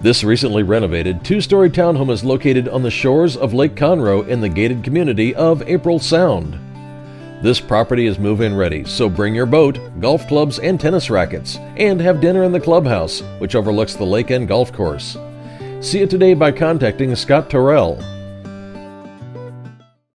This recently renovated two story townhome is located on the shores of Lake Conroe in the gated community of April Sound. This property is move in ready, so bring your boat, golf clubs, and tennis rackets, and have dinner in the clubhouse, which overlooks the lake and golf course. See it today by contacting Scott Torell